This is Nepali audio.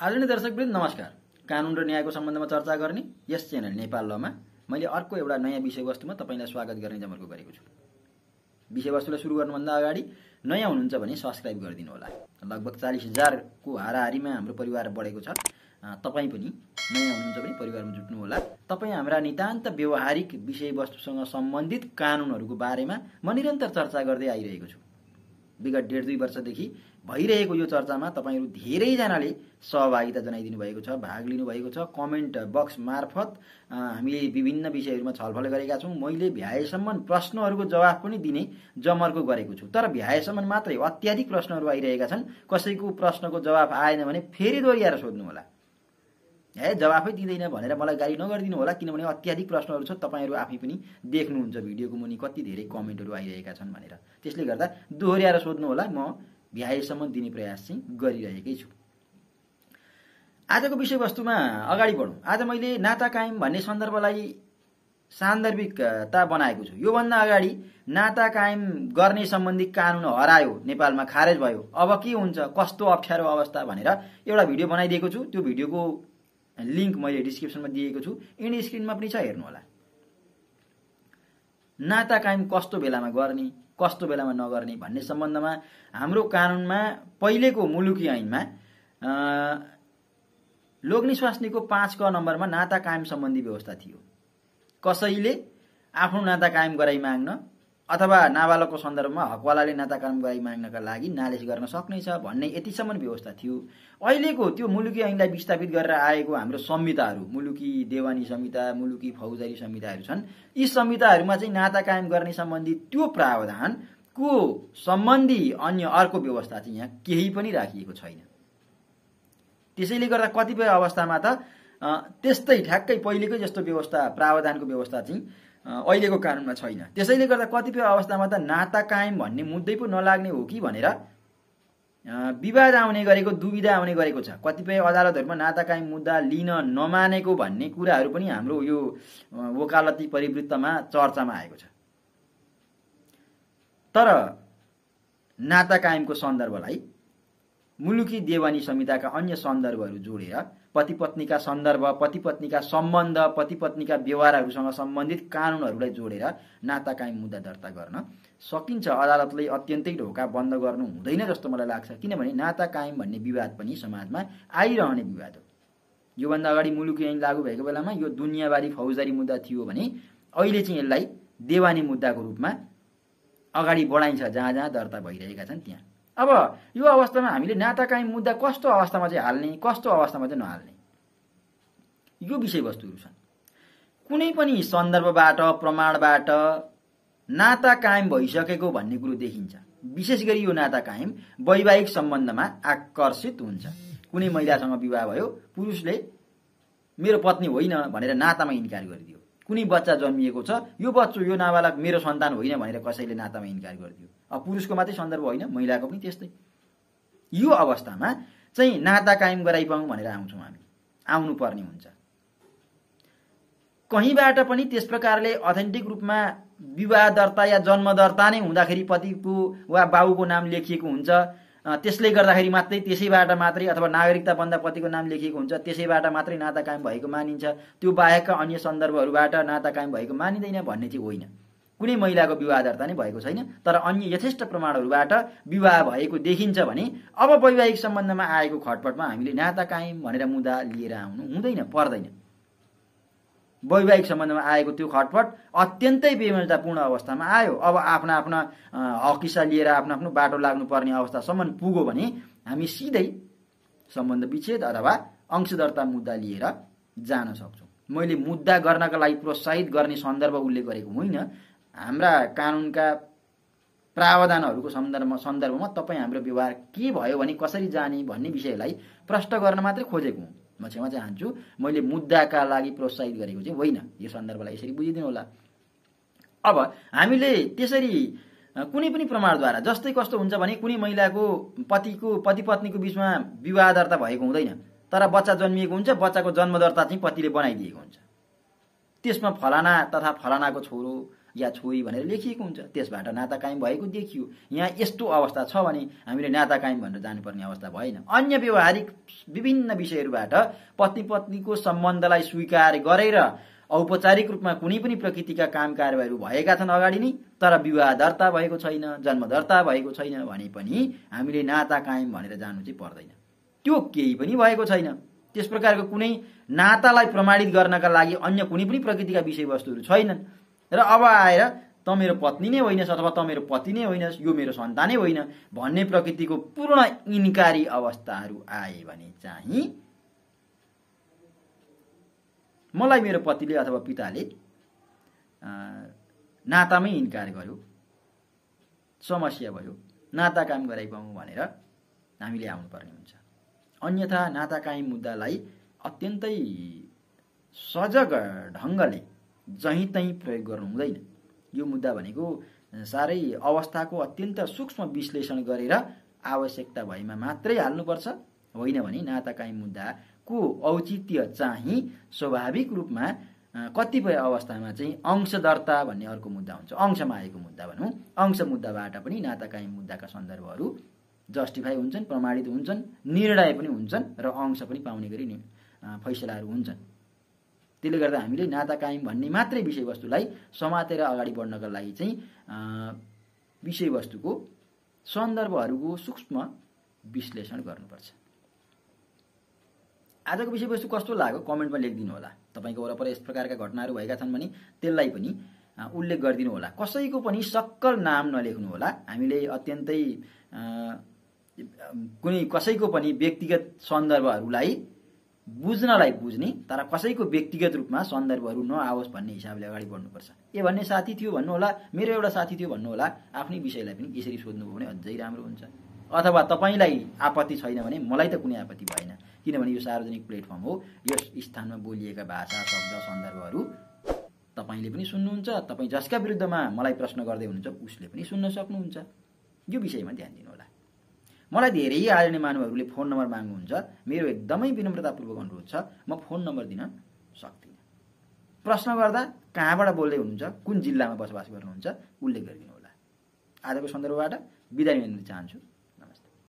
आदरणीय दर्शकवृन्द नमस्कार। कानुन र न्यायको सम्बन्धमा चर्चा गर्ने यस च्यानल नेपाल लमा मैले अर्को एउटा नयाँ विषयवस्तुमा तपाईँलाई स्वागत गर्ने जमर्को गरेको छु। विषयवस्तुलाई सुरु गर्नुभन्दा अगाडि नयाँ हुनुहुन्छ भने सब्सक्राइब गरिदिनु होला। लगभग चालिस हजारको हाराहारीमा हाम्रो परिवार बढेको छ। तपाईँ पनि नयाँ हुनुहुन्छ भने परिवारमा जुट्नु होला। तपाईँ हाम्रा नितान्त व्यवहारिक विषयवस्तुसँग सम्बन्धित कानुनहरूको बारेमा म निरन्तर चर्चा गर्दै आइरहेको छु। विगत डेढ दुई वर्षदेखि भइरहेको यो चर्चामा तपाईँहरू धेरैजनाले सहभागिता जनाइदिनु भएको छ भाग लिनुभएको छ कमेन्ट बक्स मार्फत हामीले विभिन्न विषयहरूमा छलफल गरेका छौँ। मैले भ्याएसम्म प्रश्नहरूको जवाफ पनि दिने जमर्को गरेको छु। तर भ्याएसम्म मात्रै अत्याधिक प्रश्नहरू आइरहेका छन्। कसैको प्रश्नको जवाफ आएन भने फेरि दोहोऱ्याएर सोध्नु होला। है जवाफै दिँदैन भनेर मलाई गाली नगरिदिनु होला किनभने अत्याधिक प्रश्नहरू छ। तपाईँहरू आफै पनि देख्नुहुन्छ भिडियोको मुनि कति धेरै कमेन्टहरू आइरहेका छन् भनेर। त्यसले गर्दा दोहोऱ्याएर सोध्नु होला। म भ्याएसम्म दिने प्रयास चाहिँ गरिरहेकै छु। आजको विषयवस्तुमा अगाडि बढौँ। आज मैले नाता कायम भन्ने सन्दर्भलाई सान्दर्भिकता बनाएको छु। योभन्दा अगाडि नाता कायम गर्ने सम्बन्धी कानुन हरायो। नेपालमा खारेज भयो। अब के हुन्छ कस्तो अप्ठ्यारो अवस्था भनेर एउटा भिडियो बनाइदिएको छु। त्यो भिडियोको लिङ्क मैले डिस्क्रिप्सनमा दिएको छु। इन्ड स्क्रिनमा पनि छ हेर्नु होला नाता कायम कस्तो बेलामा गर्ने कस्तो बेलामा नगर्ने भन्ने सम्बन्धमा हाम्रो कानुनमा पहिलेको मुलुकी ऐनमा लोग्ने स्वास्नीको पाँच क नम्बरमा नाता कायम सम्बन्धी व्यवस्था थियो। कसैले आफ्नो नाता कायम गराइ माग्न अथवा नाबालकको सन्दर्भमा हकवालाले नाता कायम गराइ माग्नका लागि नालिस गर्न सक्नेछ भन्ने यतिसम्म व्यवस्था थियो। अहिलेको त्यो मुलुकी ऐनलाई विस्थापित गरेर आएको हाम्रो संहिताहरू मुलुकी देवानी संहिता मुलुकी फौजदारी संहिताहरू छन् यी संहिताहरूमा चाहिँ नाता कायम गर्ने सम्बन्धी त्यो प्रावधानको सम्बन्धी अन्य अर्को व्यवस्था चाहिँ यहाँ केही पनि राखिएको छैन। त्यसैले गर्दा कतिपय अवस्थामा त त्यस्तै ठ्याक्कै पहिलेकै जस्तो व्यवस्था प्रावधानको व्यवस्था चाहिँ अहिलेको कानुनमा छैन। त्यसैले गर्दा कतिपय अवस्थामा त नाता कायम भन्ने मुद्दै पो नलाग्ने हो कि भनेर विवाद आउने गरेको दुविधा आउने गरेको छ। कतिपय अदालतहरूमा नाता कायम मुद्दा लिन नमानेको भन्ने कुराहरू पनि हाम्रो यो वकालती परिवृत्तमा चर्चामा आएको छ। तर नाता कायमको सन्दर्भलाई मुलुकी देवानी संहिताका अन्य सन्दर्भहरू जोडेर पति पत्नीका सन्दर्भ पति पत्नीका सम्बन्ध पति पत्नीका व्यवहारहरूसँग सम्बन्धित कानुनहरूलाई जोडेर नाता कायम मुद्दा दर्ता गर्न सकिन्छ। अदालतले अत्यन्तै ढोका बन्द गर्नु हुँदैन जस्तो मलाई लाग्छ किनभने नाता कायम भन्ने विवाद पनि समाजमा आइरहने विवाद हो। योभन्दा अगाडि मुलुकी ऐन लागू भएको बेलामा यो दुनियाँवादी फौजदारी मुद्दा थियो भने अहिले चाहिँ यसलाई देवानी मुद्दाको रूपमा अगाडि बढाइन्छ जहाँ जहाँ दर्ता भइरहेका छन् त्यहाँ। अब यो अवस्थामा हामीले नाता कायम मुद्दा कस्तो अवस्थामा चाहिँ हाल्ने कस्तो अवस्थामा चाहिँ नहाल्ने? यो विषयवस्तुहरू छन्। कुनै पनि सन्दर्भबाट प्रमाणबाट नाता कायम भइसकेको भन्ने कुरो देखिन्छ। विशेष गरी यो नाता कायम वैवाहिक सम्बन्धमा आकर्षित हुन्छ। कुनै महिलासँग विवाह भयो पुरुषले मेरो पत्नी होइन भनेर नातामा इन्कार गरिदियो। कुनै बच्चा जन्मिएको छ यो बच्चो यो नाबालक मेरो सन्तान होइन भनेर कसैले नातामा इन्कार गरिदियो। अब पुरुषको मात्रै सन्दर्भ होइन महिलाको पनि त्यस्तै। यो अवस्थामा चाहिँ नाता कायम गराइपाउँ भनेर आउँछौँ हामी। आउनु पर्ने हुन्छ। कहीँबाट पनि त्यस प्रकारले अथेन्टिक रूपमा विवाह दर्ता या जन्म दर्ता नै हुँदाखेरि पतिको वा बाबुको नाम लेखिएको हुन्छ। त्यसले गर्दाखेरि मात्रै त्यसैबाट मात्रै अथवा नागरिकता बन्दा पतिको नाम लेखिएको हुन्छ त्यसैबाट मात्रै नाता कायम भएको मानिन्छ। त्यो बाहेकका अन्य सन्दर्भहरूबाट नाता कायम भएको मानिँदैन भन्ने चाहिँ होइन। कुनै महिलाको विवाह दर्ता नै भएको छैन तर अन्य यथेष्ट प्रमाणहरूबाट विवाह भएको देखिन्छ भने अब वैवाहिक सम्बन्धमा आएको खटपटमा हामीले नाता कायम भनेर मुद्दा लिएर आउनु हुँदैन पर्दैन। वैवाहिक सम्बन्धमा आएको त्यो खटपट अत्यन्तै बेमेलतापूर्ण अवस्थामा आयो। अब आफ्ना आफ्ना अ, हक हिस्सा लिएर आफ्नो आफ्नो बाटो लाग्नुपर्ने अवस्थासम्म पुग्यो भने हामी सिधै सम्बन्ध विच्छेद अथवा अंशदर्ता मुद्दा लिएर जान सक्छौँ। मैले मुद्दा गर्नका लागि प्रोत्साहित गर्ने सन्दर्भ उल्लेख गरेको होइन। हाम्रा कानुनका प्रावधानहरूको सन्दर्भमा सन्दर्भमा तपाईँ हाम्रो व्यवहार के भयो भने कसरी जाने भन्ने विषयलाई प्रष्ट गर्न मात्रै खोजेको हुँ। म क्षमा चाहन्छु मैले मुद्दाका लागि प्रोत्साहित गरेको चाहिँ होइन। यो सन्दर्भलाई यसरी बुझिदिनु होला। अब हामीले त्यसरी कुनै पनि प्रमाणद्वारा जस्तै कस्तो हुन्छ भने कुनै महिलाको पतिको पति पत्नीको बिचमा विवाह दर्ता भएको हुँदैन। तर बच्चा जन्मिएको हुन्छ बच्चाको जन्म दर्ता चाहिँ पतिले बनाइदिएको हुन्छ। त्यसमा फलाना तथा फलानाको छोरो या छोरी भनेर लेखिएको हुन्छ। त्यसबाट नाता कायम भएको देखियो। यहाँ यस्तो अवस्था छ भने हामीले नाता कायम भनेर जानुपर्ने अवस्था भएन। अन्य व्यवहारिक विभिन्न विषयहरूबाट पत्नी पत्नीको सम्बन्धलाई स्वीकार गरेर औपचारिक रूपमा कुनै पनि प्रकृतिका काम कारवाहीहरू भएका छन् अगाडि नै तर विवाह दर्ता भएको छैन जन्म दर्ता भएको छैन भने पनि हामीले नाता कायम भनेर जानु चाहिँ पर्दैन। त्यो केही पनि भएको छैन। त्यस प्रकारको कुनै नातालाई प्रमाणित गर्नका लागि अन्य कुनै पनि प्रकृतिका विषयवस्तुहरू छैनन्। र अब आएर त मेरो पत्नी नै होइनस् अथवा त मेरो पति नै होइनस् यो मेरो सन्तानै होइन भन्ने प्रकृतिको पूर्ण इन्कारी अवस्थाहरू आए भने चाहिँ मलाई मेरो पतिले अथवा पिताले नातामै इन्कार गर्यो समस्या भयो नाता काम गराइपाउँ भनेर हामीले आउनुपर्ने हुन्छ। अन्यथा नाता कायम मुद्दालाई अत्यन्तै सजग ढङ्गले जहीँ तहीँ प्रयोग गर्नु हुँदैन यो मुद्दा भनेको साह्रै अवस्थाको अत्यन्त सूक्ष्म विश्लेषण गरेर आवश्यकता भएमा मात्रै हाल्नुपर्छ। होइन भने नाता कायम मुद्दाको औचित्य चाहिँ स्वाभाविक रूपमा कतिपय अवस्थामा चाहिँ अंश दर्ता भन्ने अर्को मुद्दा हुन्छ। अंशमा आएको मुद्दा भनौँ। अंश मुद्दाबाट पनि नाता कायम मुद्दाका सन्दर्भहरू जस्टिफाई हुन्छन् प्रमाणित हुन्छन् निर्णय पनि हुन्छन् र अंश पनि पाउने गरी फैसलाहरू हुन्छन्। त्यसले गर्दा हामीले नाता कायम भन्ने मात्रै विषयवस्तुलाई समातेर अगाडि बढ्नका लागि चाहिँ विषयवस्तुको सन्दर्भहरूको सूक्ष्म विश्लेषण गर्नुपर्छ। आजको विषयवस्तु कस्तो लाग्यो? कमेन्टमा लेखिदिनु होला। तपाईँको वरपर यस प्रकारका घटनाहरू भएका छन् भने त्यसलाई पनि उल्लेख गरिदिनु होला। कसैको पनि सक्कल नाम नलेख्नु होला। हामीले अत्यन्तै कुनै कसैको पनि व्यक्तिगत सन्दर्भहरूलाई बुझ्नलाई बुझ्ने तर कसैको व्यक्तिगत रूपमा सन्दर्भहरू नआओस् भन्ने हिसाबले अगाडि बढ्नुपर्छ। ए भन्ने साथी थियो भन्नु होला मेरो एउटा साथी थियो भन्नु होला आफ्नै विषयलाई पनि यसरी सोध्नुभयो भने अझै राम्रो हुन्छ। अथवा तपाईँलाई आपत्ति छैन भने मलाई त कुनै आपत्ति भएन किनभने यो सार्वजनिक प्लेटफर्म हो यस स्थानमा बोलिएका भाषा शब्द सन्दर्भहरू तपाईँले पनि सुन्नुहुन्छ तपाईँ जसका विरुद्धमा मलाई प्रश्न गर्दै हुनुहुन्छ उसले पनि सुन्न सक्नुहुन्छ। यो विषयमा ध्यान दिनु होला। मलाई धेरै आदरणीय मानवहरूले फोन नम्बर माग्नुहुन्छ। मेरो एकदमै विनम्रतापूर्वक अनुरोध छ म फोन नम्बर दिन सक्दिनँ। प्रश्न गर्दा कहाँबाट बोल्दै हुनुहुन्छ कुन जिल्लामा बसोबास गर्नुहुन्छ उल्लेख गरिदिनु होला। आजको सन्दर्भबाट बिदा लिन चाहन्छु।